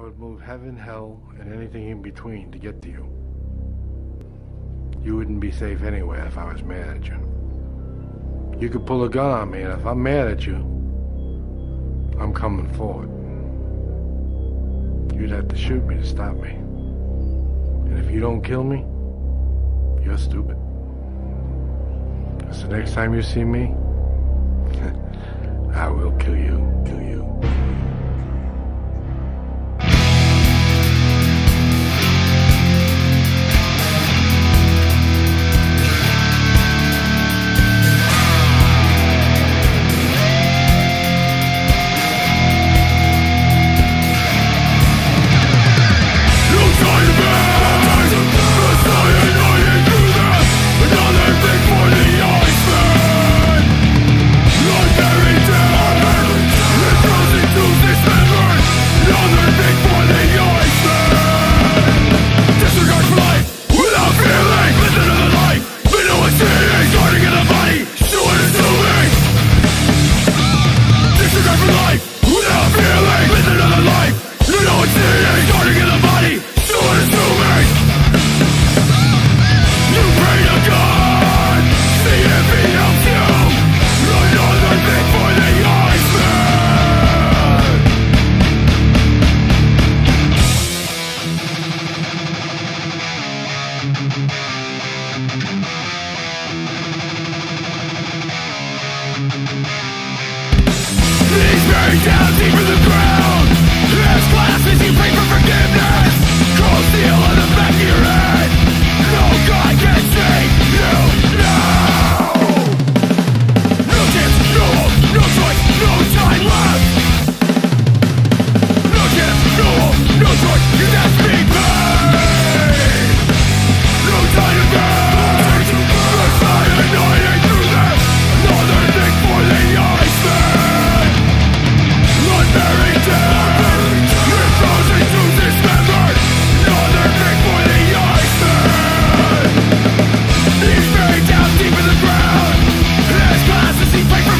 I would move heaven, hell, and anything in between to get to you. You wouldn't be safe anywhere if I was mad at you. You could pull a gun on me, and if I'm mad at you, I'm coming forward. You'd have to shoot me to stop me. And if you don't kill me, you're stupid. So next time you see me, I will kill you. These buried down deep in the ground. As glasses you pray for he